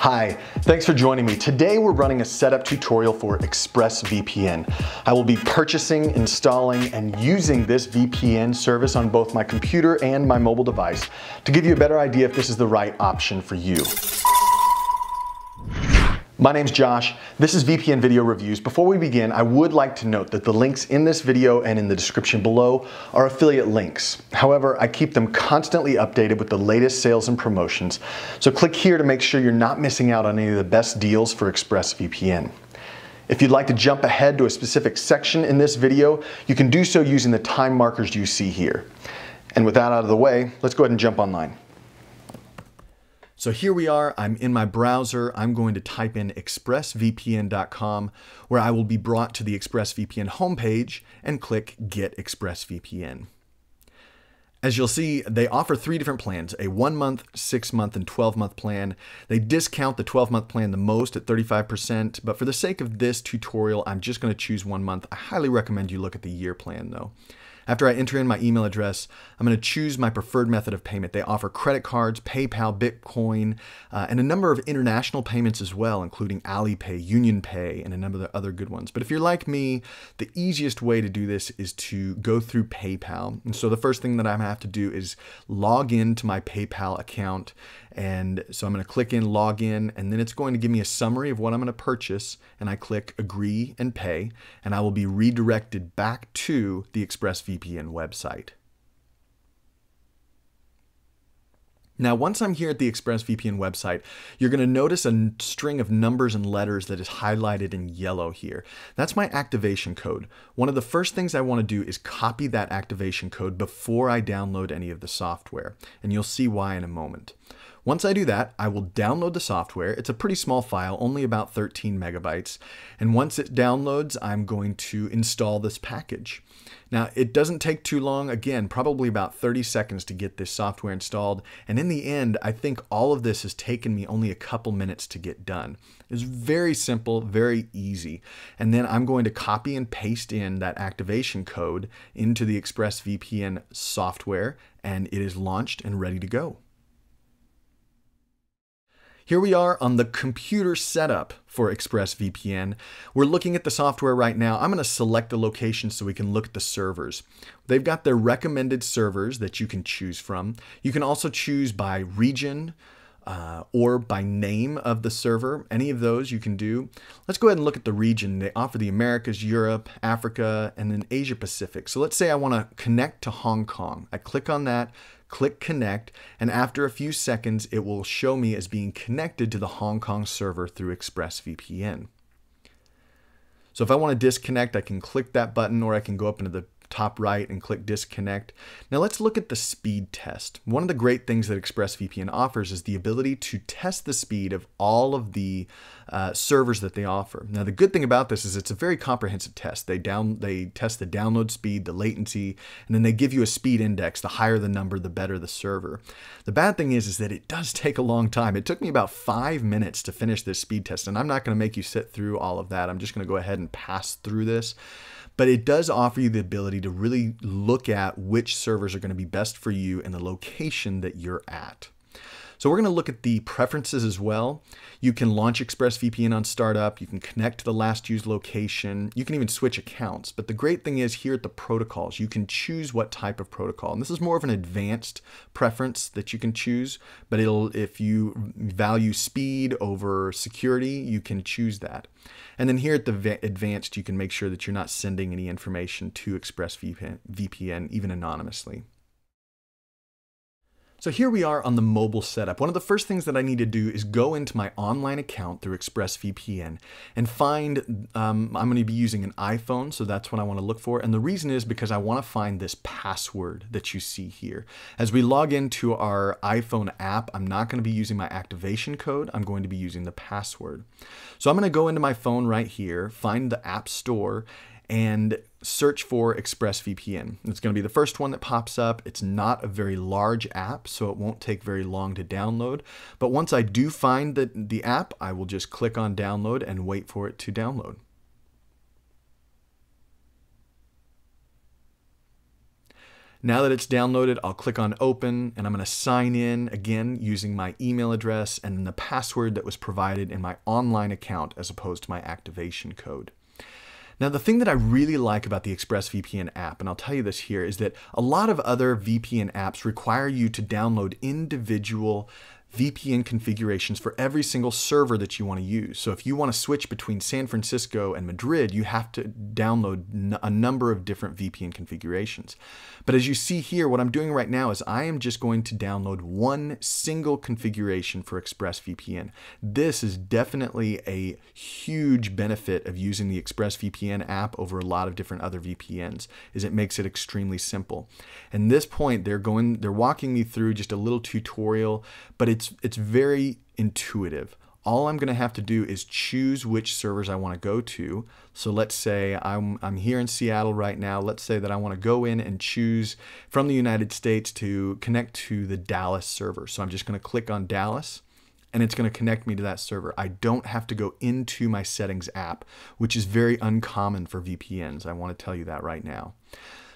Hi, thanks for joining me. Today we're running a setup tutorial for ExpressVPN. I will be purchasing, installing, and using this VPN service on both my computer and my mobile device to give you a better idea if this is the right option for you. My name's Josh. This is VPN Video Reviews. Before we begin, I would like to note that the links in this video and in the description below are affiliate links. However, I keep them constantly updated with the latest sales and promotions, so click here to make sure you're not missing out on any of the best deals for ExpressVPN. If you'd like to jump ahead to a specific section in this video, you can do so using the time markers you see here. And with that out of the way, let's go ahead and jump online. So here we are, I'm in my browser. I'm going to type in expressvpn.com where I will be brought to the ExpressVPN homepage and click Get ExpressVPN. As you'll see, they offer three different plans, a one month, six month, and 12 month plan. They discount the 12 month plan the most at 35%, but for the sake of this tutorial, I'm just gonna choose one month. I highly recommend you look at the year plan though. After I enter in my email address, I'm going to choose my preferred method of payment. They offer credit cards, PayPal, Bitcoin, uh, and a number of international payments as well, including Alipay, Union Pay, and a number of other good ones. But if you're like me, the easiest way to do this is to go through PayPal. And so the first thing that I'm going to have to do is log into my PayPal account and so I'm going to click in login and then it's going to give me a summary of what I'm going to purchase and I click agree and pay and I will be redirected back to the ExpressVPN website. Now, once I'm here at the ExpressVPN website, you're going to notice a string of numbers and letters that is highlighted in yellow here. That's my activation code. One of the first things I want to do is copy that activation code before I download any of the software, and you'll see why in a moment. Once I do that, I will download the software. It's a pretty small file, only about 13 megabytes. And once it downloads, I'm going to install this package. Now, it doesn't take too long, again, probably about 30 seconds to get this software installed. And in the end, I think all of this has taken me only a couple minutes to get done. It's very simple, very easy. And then I'm going to copy and paste in that activation code into the ExpressVPN software, and it is launched and ready to go. Here we are on the computer setup for ExpressVPN. We're looking at the software right now. I'm going to select the location so we can look at the servers. They've got their recommended servers that you can choose from. You can also choose by region, uh, or by name of the server. Any of those you can do. Let's go ahead and look at the region. They offer the Americas, Europe, Africa, and then Asia Pacific. So let's say I want to connect to Hong Kong. I click on that, click connect, and after a few seconds, it will show me as being connected to the Hong Kong server through ExpressVPN. So if I want to disconnect, I can click that button or I can go up into the top right and click disconnect. Now let's look at the speed test. One of the great things that ExpressVPN offers is the ability to test the speed of all of the uh, servers that they offer. Now the good thing about this is it's a very comprehensive test. They down they test the download speed, the latency, and then they give you a speed index. The higher the number, the better the server. The bad thing is is that it does take a long time. It took me about five minutes to finish this speed test, and I'm not going to make you sit through all of that. I'm just going to go ahead and pass through this but it does offer you the ability to really look at which servers are going to be best for you and the location that you're at. So we're going to look at the preferences as well. You can launch ExpressVPN on startup. You can connect to the last used location. You can even switch accounts. But the great thing is here at the protocols, you can choose what type of protocol. And this is more of an advanced preference that you can choose. But it'll if you value speed over security, you can choose that. And then here at the advanced, you can make sure that you're not sending any information to ExpressVPN, even anonymously. So here we are on the mobile setup. One of the first things that I need to do is go into my online account through ExpressVPN and find, um, I'm going to be using an iPhone, so that's what I want to look for. And the reason is because I want to find this password that you see here. As we log into our iPhone app, I'm not going to be using my activation code. I'm going to be using the password. So I'm going to go into my phone right here, find the App Store, and search for ExpressVPN. It's going to be the first one that pops up. It's not a very large app, so it won't take very long to download. But once I do find the, the app, I will just click on download and wait for it to download. Now that it's downloaded, I'll click on open and I'm gonna sign in again using my email address and the password that was provided in my online account as opposed to my activation code. Now, the thing that I really like about the ExpressVPN app, and I'll tell you this here, is that a lot of other VPN apps require you to download individual VPN configurations for every single server that you want to use. So if you want to switch between San Francisco and Madrid, you have to download a number of different VPN configurations. But as you see here, what I'm doing right now is I am just going to download one single configuration for ExpressVPN. This is definitely a huge benefit of using the ExpressVPN app over a lot of different other VPNs, is it makes it extremely simple. And this point, they're going, they're walking me through just a little tutorial, but it's it's it's very intuitive. All I'm going to have to do is choose which servers I want to go to. So let's say I'm, I'm here in Seattle right now. Let's say that I want to go in and choose from the United States to connect to the Dallas server. So I'm just going to click on Dallas and it's going to connect me to that server. I don't have to go into my settings app, which is very uncommon for VPNs. I want to tell you that right now.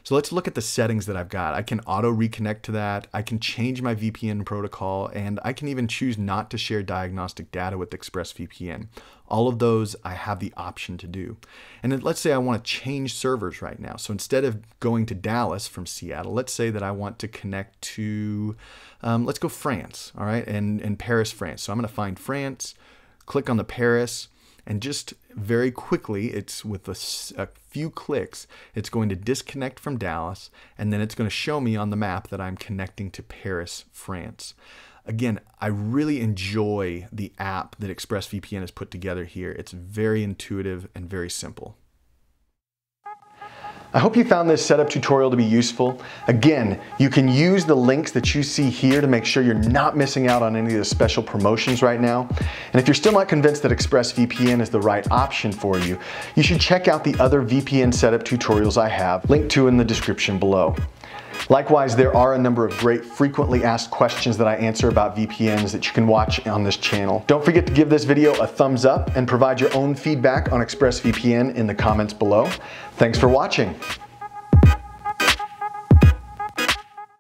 So let's look at the settings that I've got. I can auto reconnect to that. I can change my VPN protocol and I can even choose not to share diagnostic data with ExpressVPN. All of those I have the option to do. And then let's say I want to change servers right now. So instead of going to Dallas from Seattle, let's say that I want to connect to, um, let's go France, all right, and, and Paris, France. So I'm going to find France, click on the Paris, and just very quickly, it's with a, a, few clicks, it's going to disconnect from Dallas, and then it's going to show me on the map that I'm connecting to Paris, France. Again, I really enjoy the app that ExpressVPN has put together here. It's very intuitive and very simple. I hope you found this setup tutorial to be useful. Again, you can use the links that you see here to make sure you're not missing out on any of the special promotions right now. And if you're still not convinced that ExpressVPN is the right option for you, you should check out the other VPN setup tutorials I have, linked to in the description below. Likewise, there are a number of great frequently asked questions that I answer about VPNs that you can watch on this channel. Don't forget to give this video a thumbs up and provide your own feedback on ExpressVPN in the comments below. Thanks for watching.